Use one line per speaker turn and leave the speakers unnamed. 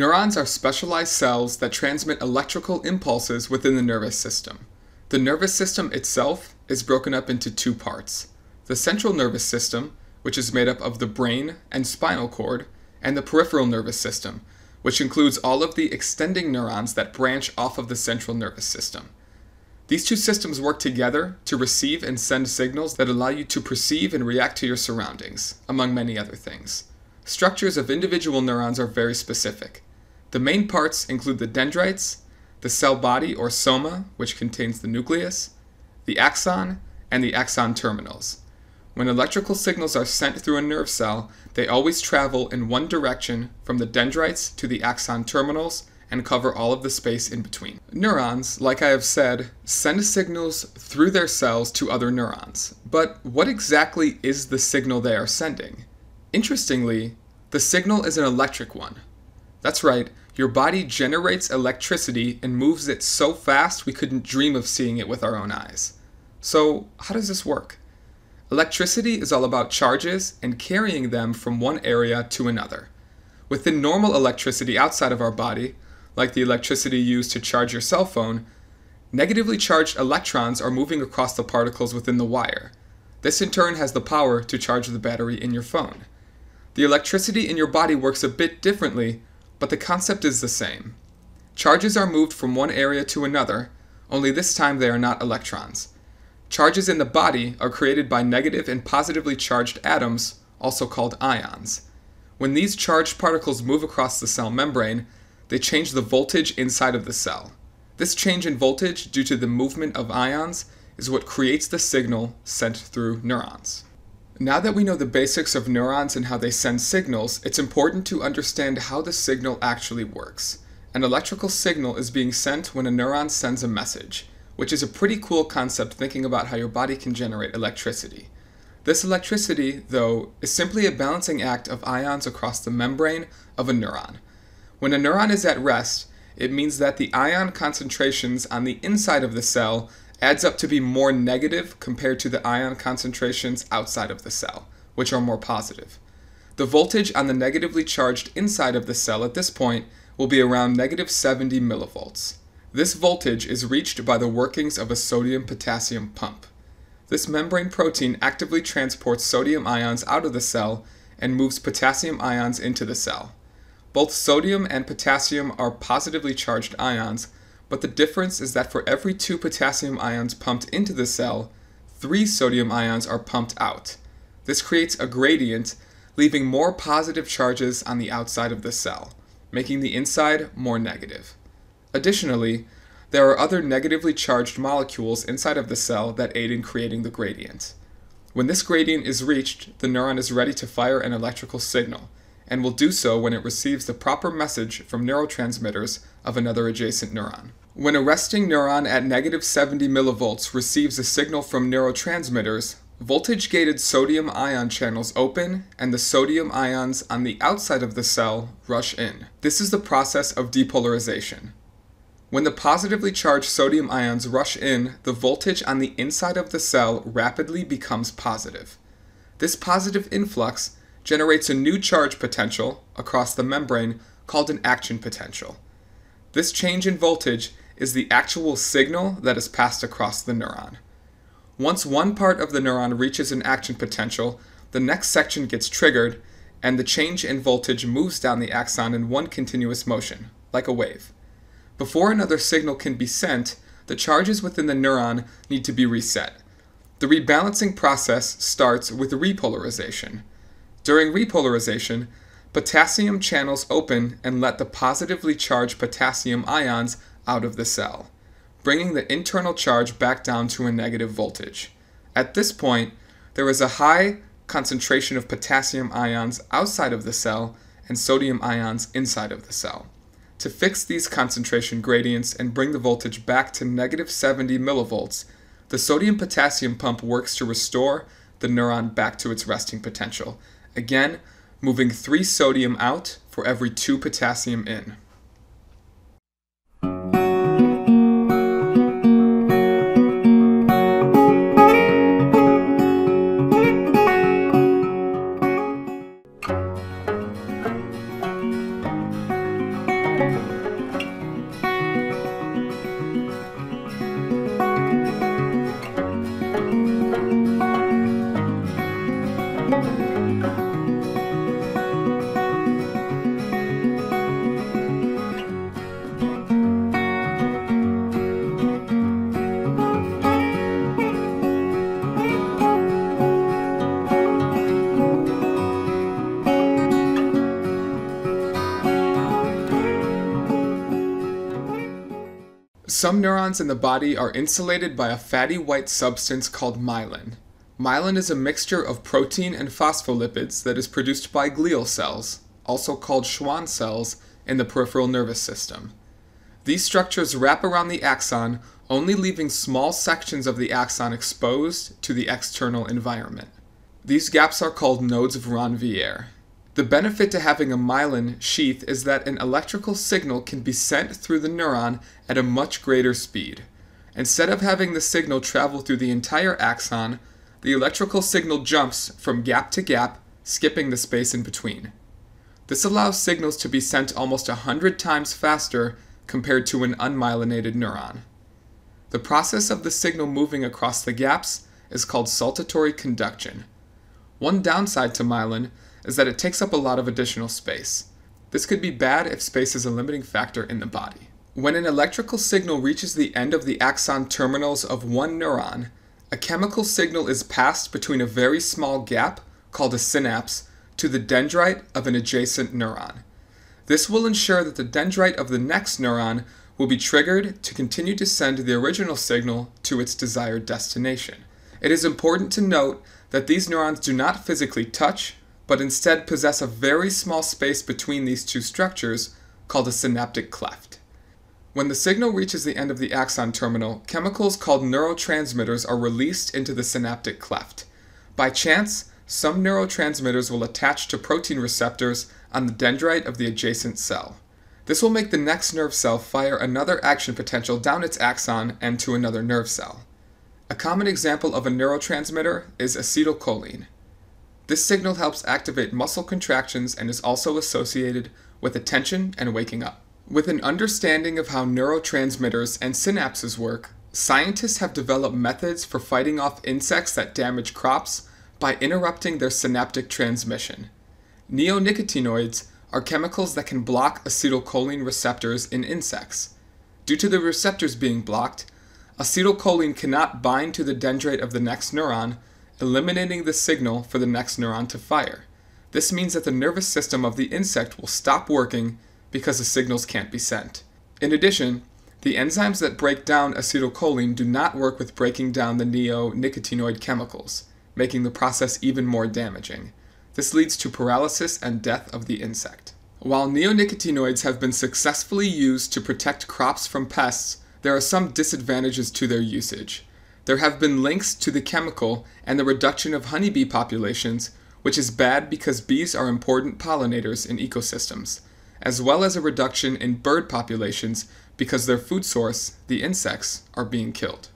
Neurons are specialized cells that transmit electrical impulses within the nervous system. The nervous system itself is broken up into two parts the central nervous system, which is made up of the brain and spinal cord, and the peripheral nervous system, which includes all of the extending neurons that branch off of the central nervous system. These two systems work together to receive and send signals that allow you to perceive and react to your surroundings, among many other things. Structures of individual neurons are very specific. The main parts include the dendrites, the cell body or soma, which contains the nucleus, the axon, and the axon terminals. When electrical signals are sent through a nerve cell, they always travel in one direction from the dendrites to the axon terminals and cover all of the space in between. Neurons, like I have said, send signals through their cells to other neurons. But what exactly is the signal they are sending? Interestingly, the signal is an electric one. That's right, your body generates electricity and moves it so fast we couldn't dream of seeing it with our own eyes. So, how does this work? Electricity is all about charges and carrying them from one area to another. Within normal electricity outside of our body, like the electricity used to charge your cell phone, negatively charged electrons are moving across the particles within the wire. This in turn has the power to charge the battery in your phone. The electricity in your body works a bit differently, but the concept is the same. Charges are moved from one area to another, only this time they are not electrons. Charges in the body are created by negative and positively charged atoms, also called ions. When these charged particles move across the cell membrane, they change the voltage inside of the cell. This change in voltage due to the movement of ions is what creates the signal sent through neurons. Now that we know the basics of neurons and how they send signals, it's important to understand how the signal actually works. An electrical signal is being sent when a neuron sends a message which is a pretty cool concept thinking about how your body can generate electricity. This electricity, though, is simply a balancing act of ions across the membrane of a neuron. When a neuron is at rest, it means that the ion concentrations on the inside of the cell adds up to be more negative compared to the ion concentrations outside of the cell, which are more positive. The voltage on the negatively charged inside of the cell at this point will be around negative 70 millivolts. This voltage is reached by the workings of a sodium-potassium pump. This membrane protein actively transports sodium ions out of the cell and moves potassium ions into the cell. Both sodium and potassium are positively charged ions, but the difference is that for every two potassium ions pumped into the cell, three sodium ions are pumped out. This creates a gradient, leaving more positive charges on the outside of the cell, making the inside more negative. Additionally, there are other negatively charged molecules inside of the cell that aid in creating the gradient. When this gradient is reached, the neuron is ready to fire an electrical signal, and will do so when it receives the proper message from neurotransmitters of another adjacent neuron. When a resting neuron at negative 70 millivolts receives a signal from neurotransmitters, voltage gated sodium ion channels open and the sodium ions on the outside of the cell rush in. This is the process of depolarization. When the positively charged sodium ions rush in, the voltage on the inside of the cell rapidly becomes positive. This positive influx generates a new charge potential across the membrane called an action potential. This change in voltage is the actual signal that is passed across the neuron. Once one part of the neuron reaches an action potential, the next section gets triggered, and the change in voltage moves down the axon in one continuous motion, like a wave. Before another signal can be sent, the charges within the neuron need to be reset. The rebalancing process starts with repolarization. During repolarization, potassium channels open and let the positively charged potassium ions out of the cell, bringing the internal charge back down to a negative voltage. At this point, there is a high concentration of potassium ions outside of the cell and sodium ions inside of the cell. To fix these concentration gradients and bring the voltage back to negative 70 millivolts, the sodium-potassium pump works to restore the neuron back to its resting potential, again moving 3 sodium out for every 2 potassium in. Some neurons in the body are insulated by a fatty white substance called myelin. Myelin is a mixture of protein and phospholipids that is produced by glial cells, also called Schwann cells, in the peripheral nervous system. These structures wrap around the axon, only leaving small sections of the axon exposed to the external environment. These gaps are called nodes of Ranvier. The benefit to having a myelin sheath is that an electrical signal can be sent through the neuron at a much greater speed. Instead of having the signal travel through the entire axon, the electrical signal jumps from gap to gap, skipping the space in between. This allows signals to be sent almost a hundred times faster compared to an unmyelinated neuron. The process of the signal moving across the gaps is called saltatory conduction. One downside to myelin is that it takes up a lot of additional space. This could be bad if space is a limiting factor in the body. When an electrical signal reaches the end of the axon terminals of one neuron, a chemical signal is passed between a very small gap, called a synapse, to the dendrite of an adjacent neuron. This will ensure that the dendrite of the next neuron will be triggered to continue to send the original signal to its desired destination. It is important to note that these neurons do not physically touch, but instead possess a very small space between these two structures called a synaptic cleft. When the signal reaches the end of the axon terminal, chemicals called neurotransmitters are released into the synaptic cleft. By chance, some neurotransmitters will attach to protein receptors on the dendrite of the adjacent cell. This will make the next nerve cell fire another action potential down its axon and to another nerve cell. A common example of a neurotransmitter is acetylcholine. This signal helps activate muscle contractions and is also associated with attention and waking up. With an understanding of how neurotransmitters and synapses work, scientists have developed methods for fighting off insects that damage crops by interrupting their synaptic transmission. Neonicotinoids are chemicals that can block acetylcholine receptors in insects. Due to the receptors being blocked, acetylcholine cannot bind to the dendrite of the next neuron eliminating the signal for the next neuron to fire. This means that the nervous system of the insect will stop working because the signals can't be sent. In addition, the enzymes that break down acetylcholine do not work with breaking down the neonicotinoid chemicals, making the process even more damaging. This leads to paralysis and death of the insect. While neonicotinoids have been successfully used to protect crops from pests, there are some disadvantages to their usage. There have been links to the chemical and the reduction of honeybee populations, which is bad because bees are important pollinators in ecosystems, as well as a reduction in bird populations because their food source, the insects, are being killed.